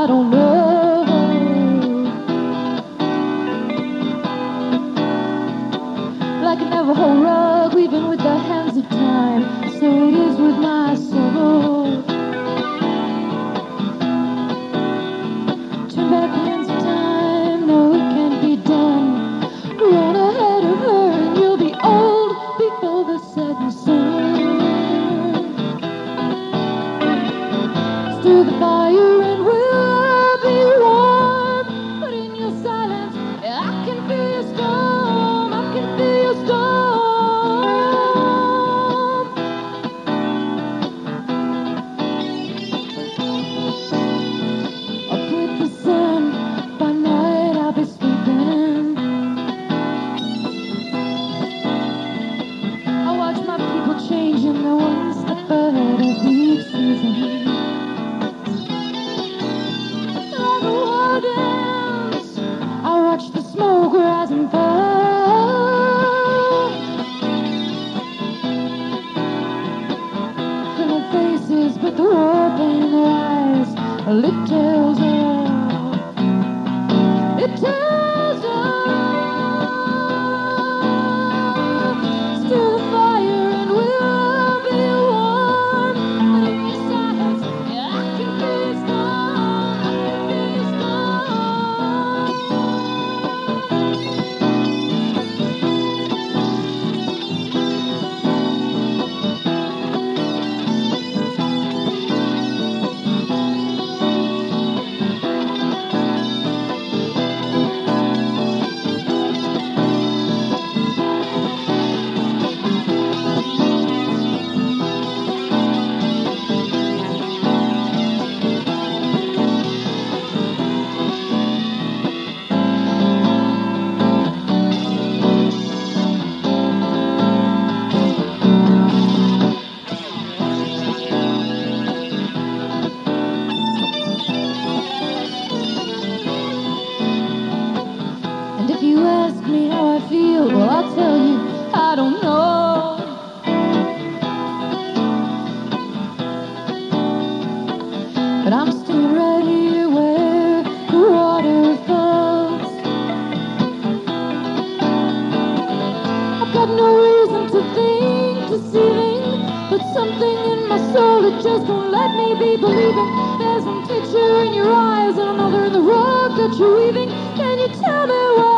I don't know. Like a Navajo rug, with the hands of time. So it is with my soul. Turn back the hands of time, no, it can't be done. Run ahead of her, and you'll be old before the setting sun. The eyes, just don't let me be believing. There's one picture in your eyes and another in the rug that you're weaving. Can you tell me why?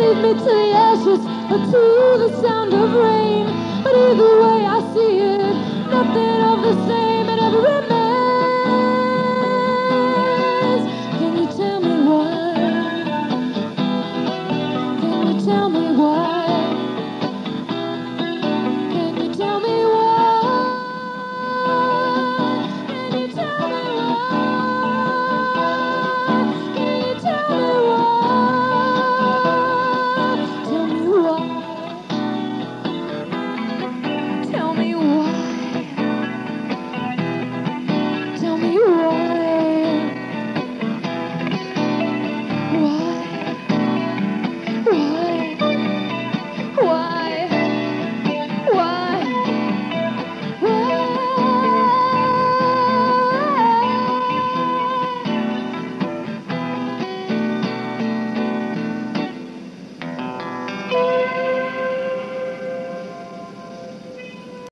Leave me to the ashes or to the sound of rain. But either way, I see it, nothing of the same. It ever remains. Can you tell me why? Can you tell me why?